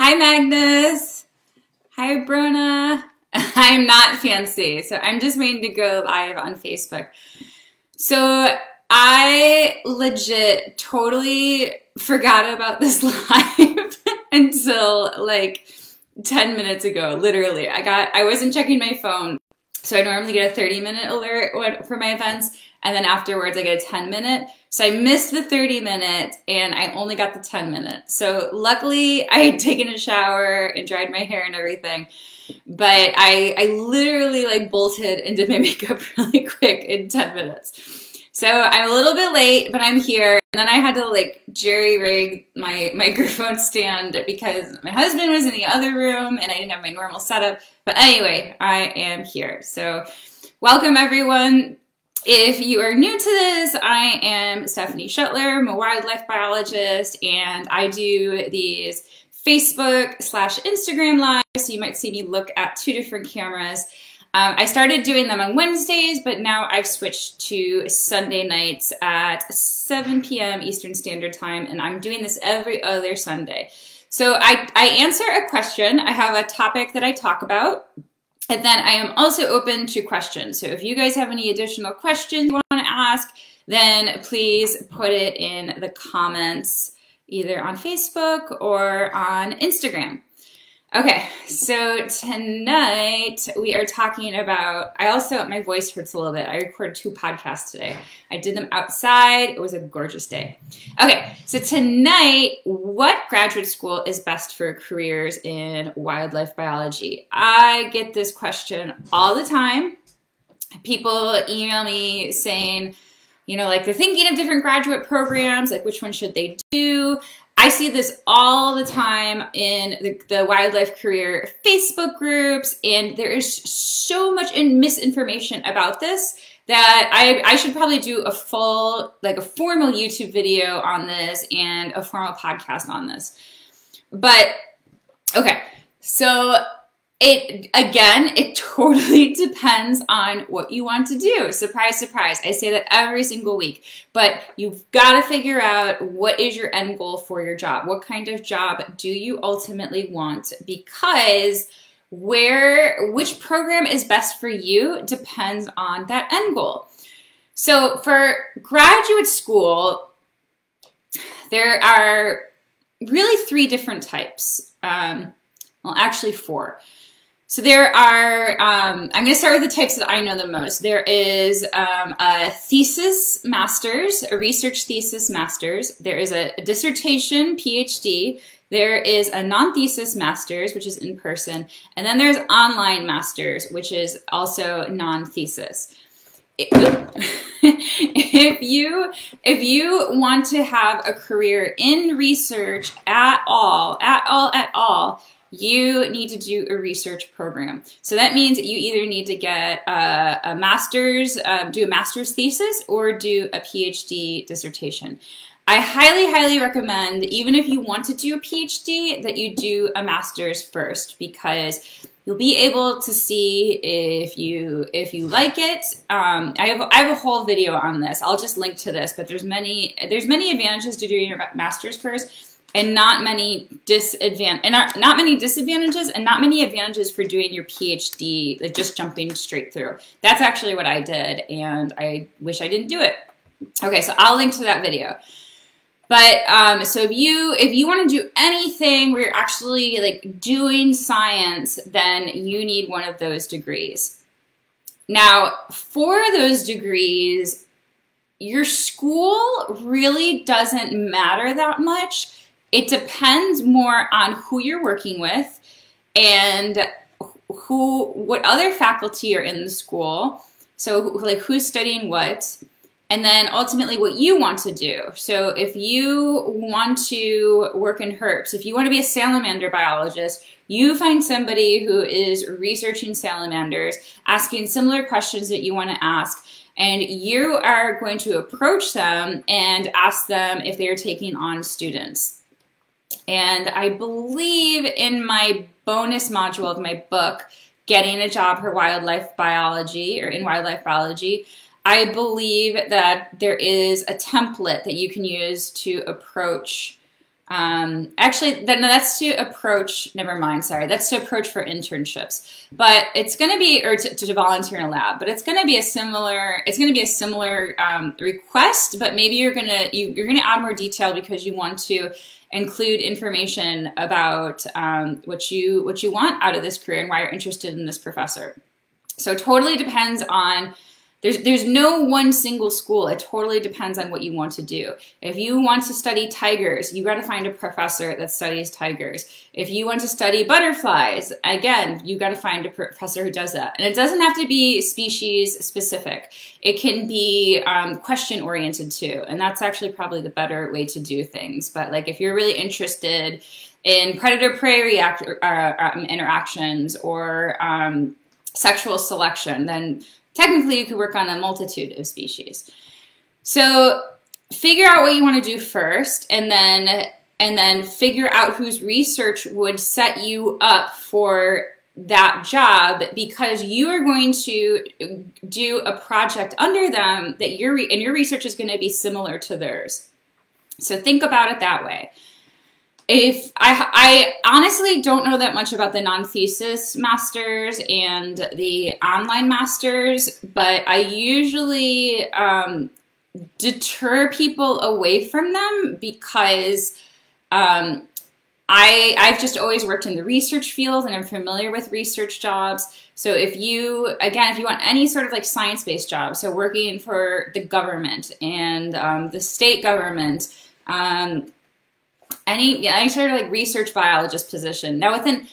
Hi, Magnus. Hi, Bruna. I'm not fancy, so I'm just waiting to go live on Facebook. So I legit totally forgot about this live until like 10 minutes ago, literally. I got, I wasn't checking my phone. So I normally get a 30 minute alert for my events. And then afterwards I get a 10 minute. So I missed the 30 minute and I only got the 10 minute. So luckily I had taken a shower and dried my hair and everything. But I, I literally like bolted and did my makeup really quick in 10 minutes. So I'm a little bit late, but I'm here. And then I had to like jerry rig my microphone stand because my husband was in the other room and I didn't have my normal setup. But anyway, I am here. So welcome everyone. If you are new to this, I am Stephanie Schuttler. I'm a wildlife biologist and I do these Facebook slash Instagram lives. So you might see me look at two different cameras. Um, I started doing them on Wednesdays, but now I've switched to Sunday nights at 7 p.m. Eastern Standard Time, and I'm doing this every other Sunday. So I, I answer a question. I have a topic that I talk about, and then I am also open to questions. So if you guys have any additional questions you want to ask, then please put it in the comments either on Facebook or on Instagram. Okay, so tonight we are talking about. I also, my voice hurts a little bit. I recorded two podcasts today. I did them outside. It was a gorgeous day. Okay, so tonight, what graduate school is best for careers in wildlife biology? I get this question all the time. People email me saying, you know, like they're thinking of different graduate programs, like which one should they do? I see this all the time in the, the, wildlife career Facebook groups, and there is so much misinformation about this that I, I should probably do a full, like a formal YouTube video on this and a formal podcast on this. But okay, so it again, it totally depends on what you want to do. Surprise, surprise. I say that every single week. But you've got to figure out what is your end goal for your job? What kind of job do you ultimately want? Because where which program is best for you depends on that end goal. So for graduate school, there are really three different types. Um, well, actually four. So there are, um, I'm going to start with the types that I know the most. There is um, a thesis master's, a research thesis master's. There is a, a dissertation PhD. There is a non-thesis master's, which is in person. And then there's online master's, which is also non-thesis. if you if you want to have a career in research at all at all at all you need to do a research program. So that means you either need to get a, a master's, um, do a master's thesis or do a PhD dissertation. I highly, highly recommend, even if you want to do a PhD, that you do a master's first because you'll be able to see if you if you like it. Um, I have I have a whole video on this. I'll just link to this, but there's many there's many advantages to doing your master's first and not many disadvantage and not many disadvantages and not many advantages for doing your PhD, like just jumping straight through. That's actually what I did, and I wish I didn't do it. Okay, so I'll link to that video. But um, so if you if you want to do anything where you're actually like doing science, then you need one of those degrees. Now, for those degrees, your school really doesn't matter that much it depends more on who you're working with and who, what other faculty are in the school. So like who's studying what, and then ultimately what you want to do. So if you want to work in herps, if you want to be a salamander biologist, you find somebody who is researching salamanders, asking similar questions that you want to ask, and you are going to approach them and ask them if they are taking on students. And I believe in my bonus module of my book, Getting a Job for Wildlife Biology or in Wildlife Biology, I believe that there is a template that you can use to approach Um, actually, then that's to approach. Never mind. Sorry, that's to approach for internships. But it's going to be or to, to, volunteer in a lab. But it's going to be a similar. It's going to be a similar um, request. But maybe you're gonna you, you're gonna add more detail because you want to include information about um, what you what you want out of this career and why you're interested in this professor. So totally depends on there's there's no one single school. It totally depends on what you want to do. If you want to study tigers, you got to find a professor that studies tigers. If you want to study butterflies, again, you got to find a professor who does that. And it doesn't have to be species specific. It can be um, question oriented too, and that's actually probably the better way to do things. But like if you're really interested in predator prey react uh, um, interactions or um, sexual selection, then technically you could work on a multitude of species. So figure out what you want to do first and then and then figure out whose research would set you up for that job because you are going to do a project under them that your and your research is going to be similar to theirs. So think about it that way if I, I honestly don't know that much about the non-thesis masters and the online masters, but I usually um, deter people away from them because um, I, I've just always worked in the research field and I'm familiar with research jobs. So if you, again, if you want any sort of like science-based job, so working for the government and um, the state government, um, any yeah, any sort of like research biologist position. Now within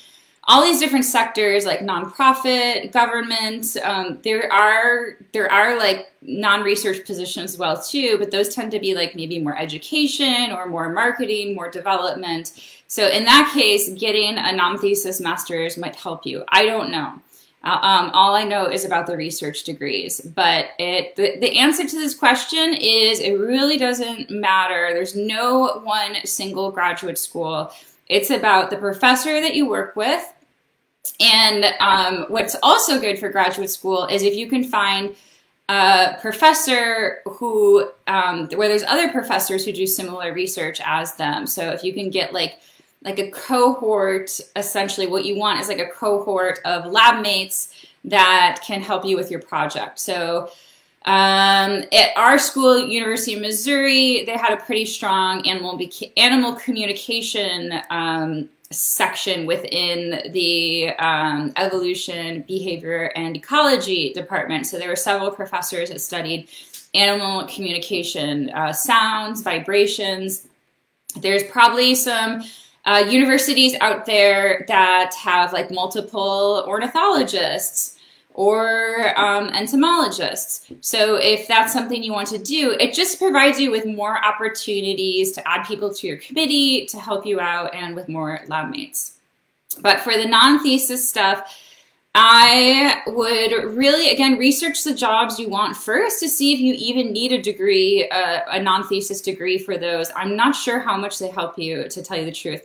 all these different sectors like nonprofit, government, um, there are there are like non-research positions as well too, but those tend to be like maybe more education or more marketing, more development. So in that case, getting a non-thesis master's might help you. I don't know. Uh, um, all I know is about the research degrees, but it the, the answer to this question is it really doesn't matter. There's no one single graduate school. It's about the professor that you work with. And um, what's also good for graduate school is if you can find a professor who, um, where there's other professors who do similar research as them. So if you can get like like a cohort, essentially what you want is like a cohort of lab mates that can help you with your project. So um, at our school, University of Missouri, they had a pretty strong animal animal communication um, section within the um, evolution, behavior, and ecology department. So there were several professors that studied animal communication, uh, sounds, vibrations. There's probably some uh, universities out there that have like multiple ornithologists or um, entomologists. So if that's something you want to do, it just provides you with more opportunities to add people to your committee, to help you out, and with more lab mates. But for the non-thesis stuff, I would really, again, research the jobs you want first to see if you even need a degree, uh, a non thesis degree for those. I'm not sure how much they help you, to tell you the truth.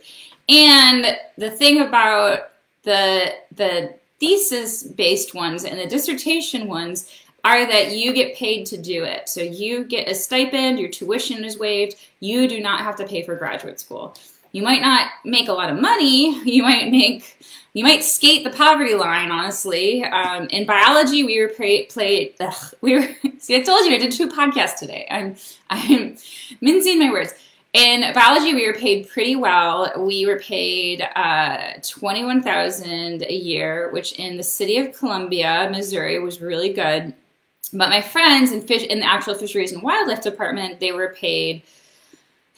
And the thing about the, the thesis based ones and the dissertation ones are that you get paid to do it. So you get a stipend, your tuition is waived, you do not have to pay for graduate school. You might not make a lot of money, you might make you might skate the poverty line, honestly. Um, in biology, we were played. we were. See, I told you I did two podcasts today. I'm I'm mincing my words. In biology, we were paid pretty well. We were paid uh, twenty-one thousand a year, which in the city of Columbia, Missouri, was really good. But my friends in fish in the actual fisheries and wildlife department, they were paid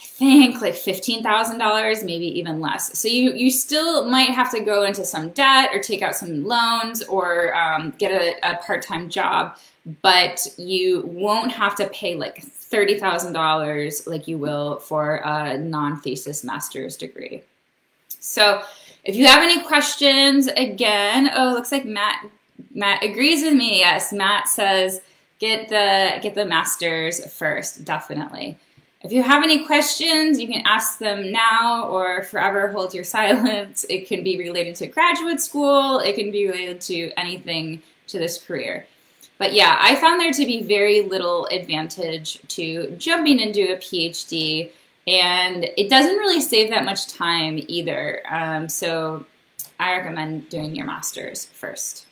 I think like $15,000, maybe even less. So you, you still might have to go into some debt or take out some loans or um, get a, a part-time job, but you won't have to pay like $30,000 like you will for a non-thesis master's degree. So if you have any questions, again, oh, looks like Matt, Matt agrees with me. Yes, Matt says, get the, get the master's first, definitely. If you have any questions, you can ask them now or forever hold your silence. It can be related to graduate school. It can be related to anything to this career. But yeah, I found there to be very little advantage to jumping into a PhD And it doesn't really save that much time either. Um, so I recommend doing your master's first.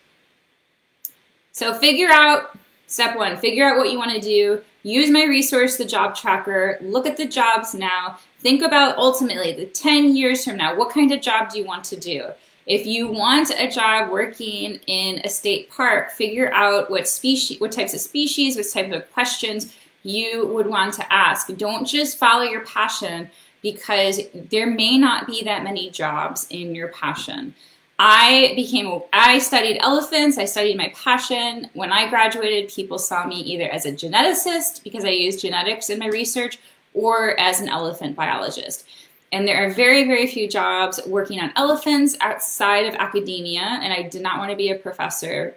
So figure out, step one, figure out what you want to do. Use my resource, the job tracker. Look at the jobs now. Think about ultimately the 10 years from now, what kind of job do you want to do? If you want a job working in a state park, figure out what species, what types of species, what type of questions you would want to ask. Don't just follow your passion because there may not be that many jobs in your passion. I became, I studied elephants, I studied my passion. When I graduated, people saw me either as a geneticist because I used genetics in my research or as an elephant biologist. And there are very, very few jobs working on elephants outside of academia, and I did not want to be a professor.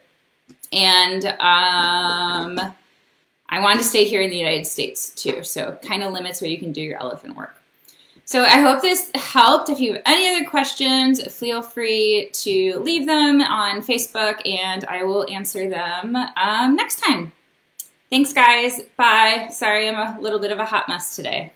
And um, I wanted to stay here in the United States too, so kind of limits where you can do your elephant work. So I hope this helped. If you have any other questions, feel free to leave them on Facebook and I will answer them um, next time. Thanks, guys. Bye. Sorry, I'm a little bit of a hot mess today.